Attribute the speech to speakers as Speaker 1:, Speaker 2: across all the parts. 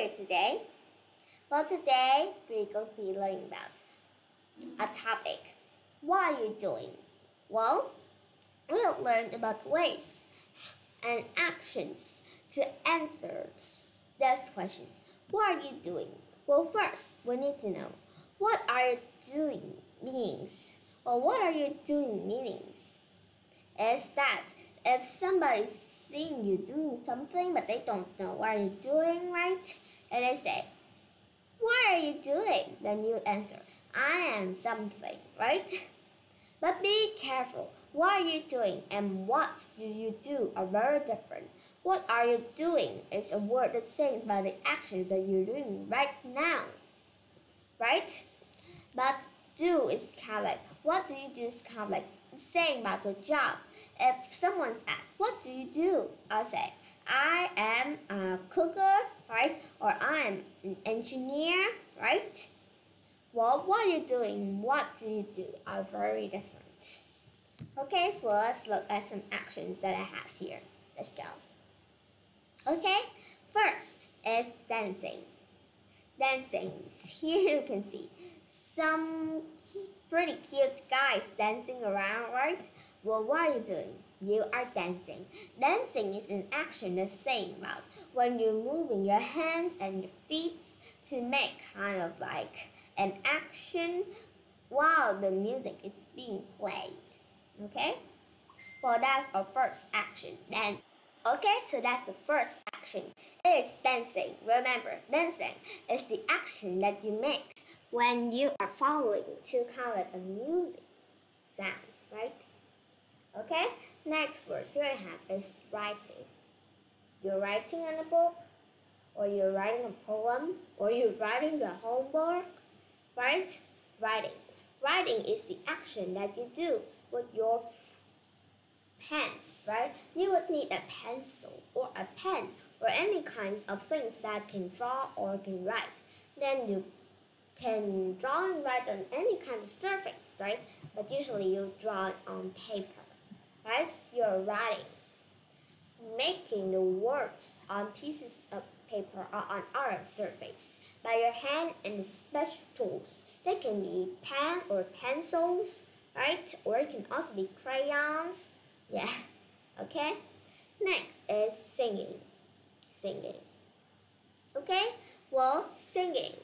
Speaker 1: you today? Well, today we're going to be learning about a topic. What are you doing? Well, we'll learn about ways and actions to answer those questions. What are you doing? Well, first, we need to know what are you doing means or what are you doing meanings. Is that if somebody's seeing you doing something but they don't know what you're you doing, right? And they say, What are you doing? Then you answer, I am something, right? But be careful. What are you doing and what do you do are very different. What are you doing is a word that says about the action that you're doing right now. Right? But do is kind of like what do you do is kind of like saying about your job. If someone's asked, what do you do? I'll say, I am a cooker, right? Or I am an engineer, right? Well, what are you doing? What do you do are very different. Okay, so let's look at some actions that I have here. Let's go. Okay, first is dancing. Dancing. Here you can see some pretty cute guys dancing around, right? Well, what are you doing? You are dancing. Dancing is an action the same about when you're moving your hands and your feet to make kind of like an action while the music is being played. Okay? Well, that's our first action, dance. Okay, so that's the first action. It's dancing. Remember, dancing is the action that you make when you are following to call it a music sound, right? Okay, next word here I have is writing. You're writing on a book, or you're writing a poem, or you're writing your homework, right? Writing. Writing is the action that you do with your pens, right? You would need a pencil or a pen or any kinds of things that can draw or can write. Then you can draw and write on any kind of surface, right? But usually you draw it on paper, right? You're writing. Making the words on pieces of paper or on other surface by your hand and special tools. They can be pen or pencils, right? Or it can also be crayons. Yeah, okay? Next is singing. Singing. Okay? Well, singing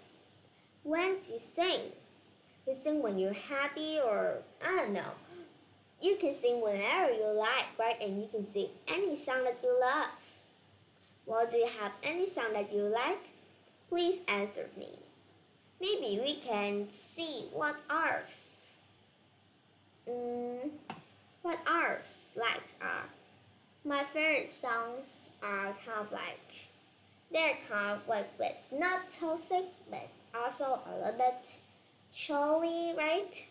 Speaker 1: when you sing. You sing when you're happy or I don't know. You can sing whenever you like, right? And you can sing any song that you love. Well, do you have any song that you like? Please answer me. Maybe we can see what ours, mm, what ours likes are. My favorite songs are kind of like, they're kind of like with not toxic, but also a little bit chilly, right?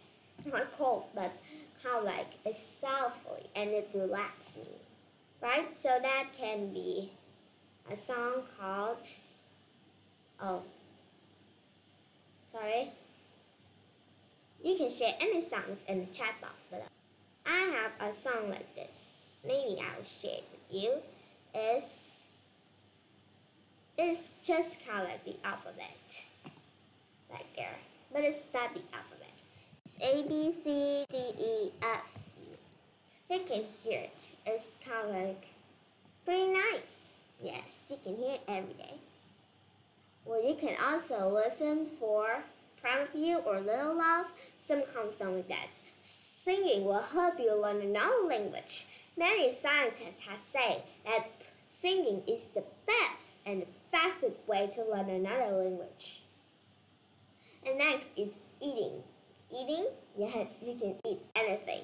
Speaker 1: Not cold, but of like it's softly and it relaxes me, right? So that can be a song called, oh, sorry. You can share any songs in the chat box below. I have a song like this. Maybe I'll share it with you. It's, it's just kind of like the alphabet right there. But it's not the alphabet. A, B, C, D, E, F. You can hear it. It's kind of like pretty nice. Yes, you can hear it every day. Or you can also listen for of You or Little Love, some kind of song like that. Singing will help you learn another language. Many scientists have said that singing is the best and fastest way to learn another language. And next is eating. Eating? Yes, you can eat anything.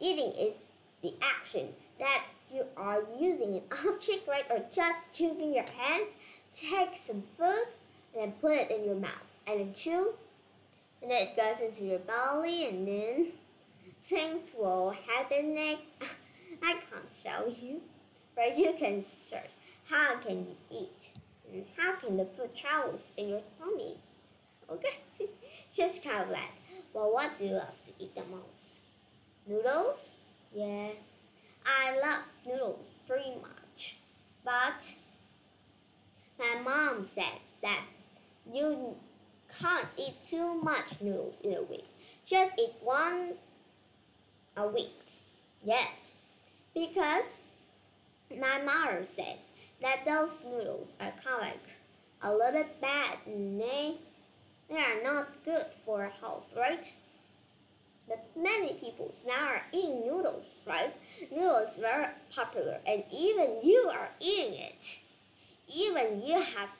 Speaker 1: Eating is the action that you are using an object, right? Or just using your hands, take some food and then put it in your mouth and then chew. And then it goes into your belly and then things will happen next. I can't show you. But you can search how can you eat and how can the food travels in your tummy. Okay? Just kind well, what do you love to eat the most? Noodles? Yeah. I love noodles pretty much. But my mom mom says that you can't eat too much noodles in a week. Just eat one a week. Yes, because my mother says that those noodles are kind of like a little bit bad and they, they are not good for health, right? But many people now are eating noodles, right? Noodles are very popular and even you are eating it. Even you have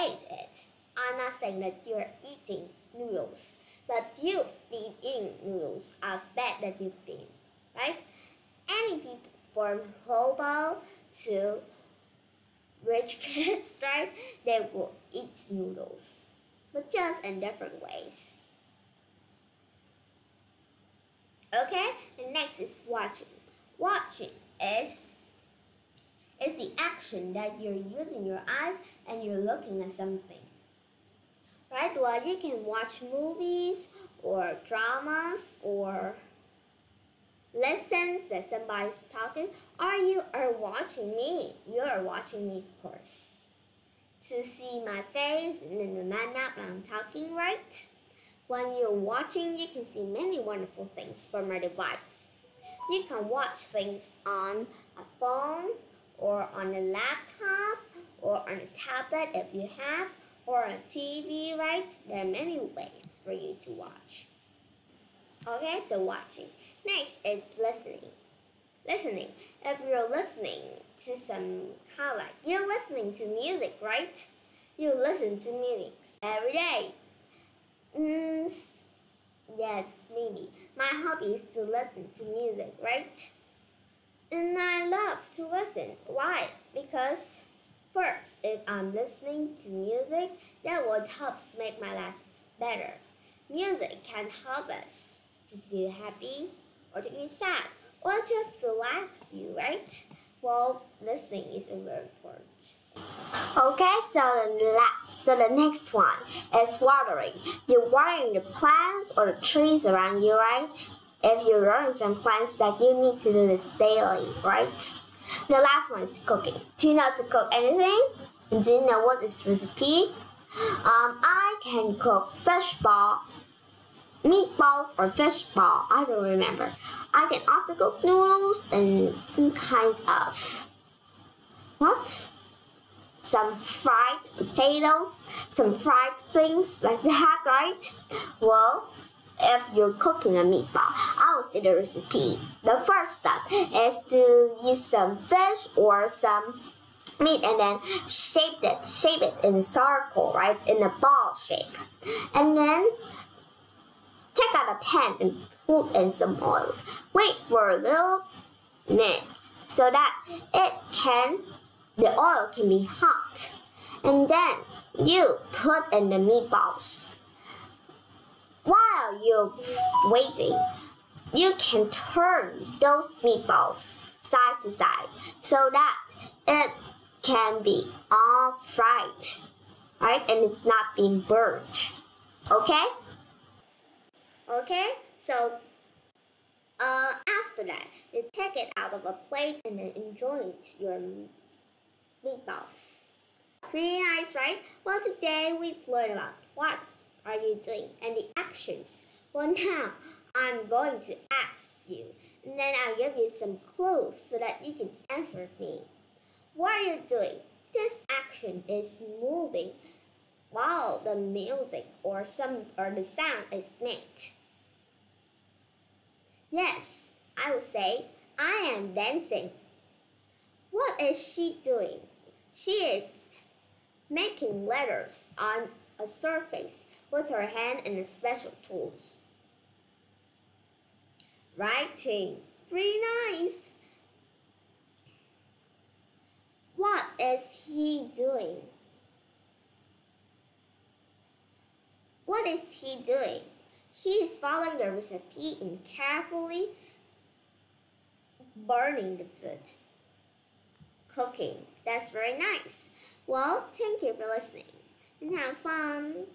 Speaker 1: ate it. I'm not saying that you're eating noodles, but you've been eating noodles. I bet that you've been, right? Any people from hobo to rich kids, right? They will eat noodles, but just in different ways. Okay, and next is watching. Watching is is the action that you're using your eyes and you're looking at something. Right? Well, you can watch movies or dramas or lessons that somebody's talking, or you are watching me. You are watching me, of course. To see my face and then the man up I'm talking, right? When you're watching, you can see many wonderful things from your device. You can watch things on a phone, or on a laptop, or on a tablet if you have, or a TV, right? There are many ways for you to watch. Okay, so watching. Next is listening. Listening. If you're listening to some kind like, you're listening to music, right? You listen to music every day. Mm, yes, maybe. My hobby is to listen to music, right? And I love to listen. Why? Because first, if I'm listening to music, that will help make my life better. Music can help us to feel happy or to be sad or just relax you, right? Well, listening is very important. Okay, so the so the next one is watering. You're watering the plants or the trees around you, right? If you're growing some plants that you need to do this daily, right? The last one is cooking. Do you know to cook anything? Do you know what is recipe? Um, I can cook fish ball, meatballs or fish ball. I don't remember. I can also cook noodles and some kinds of what? Some fried potatoes, some fried things like that, right? Well, if you're cooking a meatball, I will say the recipe. The first step is to use some fish or some meat and then shape it, shape it in a circle, right? In a ball shape. And then take out a pan and put in some oil. Wait for a little minutes so that it can, the oil can be hot. And then you put in the meatballs. While you're waiting, you can turn those meatballs side to side so that it can be all fried, right? And it's not being burnt. Okay? Okay? So, uh, after that, you take it out of a plate and then enjoy your meatballs. Pretty nice, right? Well, today we've learned about what are you doing and the actions. Well, now I'm going to ask you, and then I'll give you some clues so that you can answer me. What are you doing? This action is moving while the music or some or the sound is made. Yes, I would say I am dancing. What is she doing? She is making letters on a surface with her hand and special tools. Writing. Pretty nice. What is he doing? What is he doing? He is following the recipe and carefully burning the food. Cooking. That's very nice. Well, thank you for listening and have fun.